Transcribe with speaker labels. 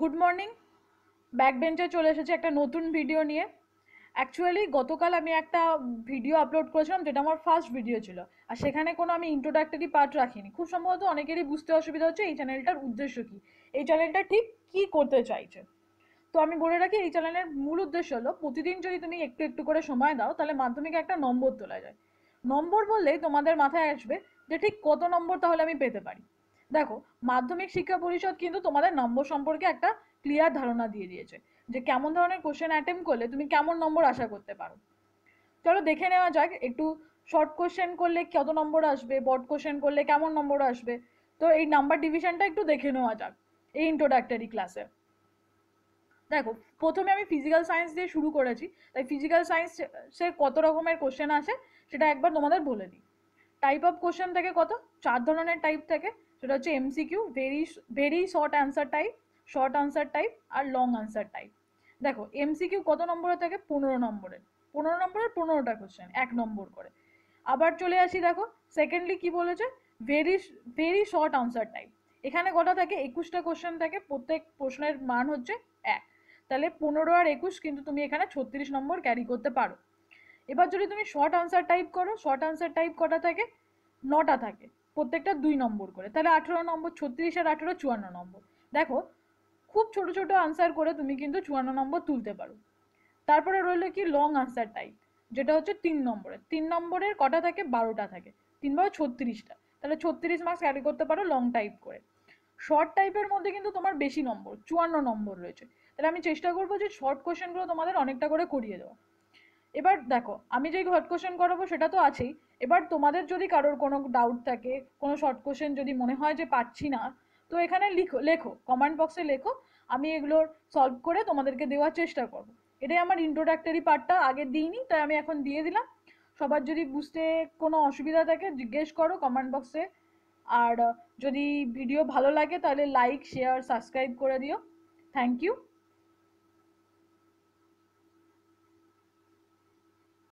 Speaker 1: Good morning back বেঞ্চে চলে এসেছে একটা নতুন ভিডিও নিয়ে। অ্যাকচুয়ালি গতকাল আমি একটা ভিডিও আপলোড করেছিলাম, যেটা আমার ফার্স্ট ভিডিও ছিল। আর সেখানে কোনো আমি ইন্ট্রোডাক্টরি পার্ট রাখিনি। খুব সম্ভবত অনেকেরই বুঝতে অসুবিধা হচ্ছে এই চ্যানেলটার উদ্দেশ্য কী। এই চ্যানেলটা ঠিক কী করতে চাইছে? তো আমি বলে রাখি, এই চ্যানেলের মূল উদ্দেশ্য হলো, প্রতিদিন যদি তুমি একটু একটু করে সময় দাও, তাহলে মাধ্যমিকে একটা নম্বর তোলা যায়। নম্বর বললেই তোমাদের মাথায় আসবে যে ঠিক কত নম্বর তাহলে আমি পেতে পারি। দেখো, মাধ্যমিক শিক্ষা পরিষদ কিন্তু তোমাদের নম্বর সম্পর্কে একটা ক্লিয়ার ধারণা দিয়ে দিয়েছে যে কেমন ধরনের কোশ্চেন অ্যাটেম্প করলে তুমি কেমন নম্বর আশা করতে পারো। চলো দেখে নেওয়া যাক, একটু শর্ট কোশ্চেন করলে কত নম্বর আসবে বড কোশ্চেন করলে কেমন নম্বর আসবে। তো এই নাম্বার ডিভিশনটা একটু দেখে নেওয়া যাক, এই ইন্ট্রোডাক্টরি ক্লাসে দেখো, প্রথমে আমি ফিজিক্যাল সায়েন্স দিয়ে শুরু করেছি, তাই ফিজিক্যাল সায়েন্সের কত রকমের কোশ্চেন আসে সেটা একবার তোমাদের বলে দিই। টাইপ অফ কোশ্চেন থেকে কত? চার ধরনের টাইপ থাকে। সেটা হচ্ছে MCQ very very short answer type short answer type আর লং আনসার টাইপ দেখো এমসিকিউ কত নম্বরে থাকে? পনেরো নম্বরের পনেরো নম্বরের পনেরোটা কোশ্চেন এক নম্বর করে। আবার চলে আসি দেখো সেকেন্ডলি কি বলেছে? Very very short answer type এখানে কটা থাকে? একুশটা কোশ্চেন থাকে, প্রত্যেক প্রশ্নের মান হচ্ছে এক। তাহলে পনেরো আর একুশ কিন্তু তুমি এখানে ছত্রিশ নম্বর ক্যারি করতে পারো। এবার যদি তুমি শর্ট আনসার টাইপ করো শর্ট আনসার টাইপ কটা থাকে? নটা থাকে। প্রত্যেকটা দুই নম্বর করে। তাহলে আঠেরো নম্বর ছত্রিশ আর আঠেরো চুয়ান্ন নম্বর। দেখো, খুব ছোট ছোট আনসার করে তুমি কিন্তু চুয়ান্ন নম্বর তুলতে পারো। তারপরে রইল কি লং আনসার টাইপ যেটা হচ্ছে তিন নম্বরের তিন নম্বরের কটা থাকে? বারোটা থাকে। তিন বারো ছত্রিশটা। তাহলে ছত্রিশ মার্কস ক্যারি করতে পারো লং টাইপ করে। শর্ট টাইপের মধ্যে কিন্তু তোমার বেশি নম্বর, চুয়ান্ন নম্বর রয়েছে। তাহলে আমি চেষ্টা করব যে শর্ট কোশ্চেনগুলো তোমাদের অনেকটা করে করিয়ে দেওয়া এবার দেখো, আমি যেই শর্ট কোশ্চেন করাবো সেটা তো আছেই। এবার তোমাদের যদি কারোর কোনো ডাউট থাকে, কোনো শর্ট কোশ্চেন যদি মনে হয় যে পাচ্ছি না, তো এখানে লিখো, লেখো কমেন্ট বক্সে লেখো, আমি এগুলোর সলভ করে তোমাদেরকে দেওয়ার চেষ্টা করব। এটাই আমার ইন্ট্রোডাক্টরি পার্টটা আগে দিইনি, তাই আমি এখন দিয়ে দিলাম। সবার যদি বুঝতে কোনো অসুবিধা থাকে, জিজ্ঞেস করো কমেন্ট বক্সে আর যদি ভিডিও ভালো লাগে, তাহলে লাইক শেয়ার সাবস্ক্রাইব করে দিও। Thank you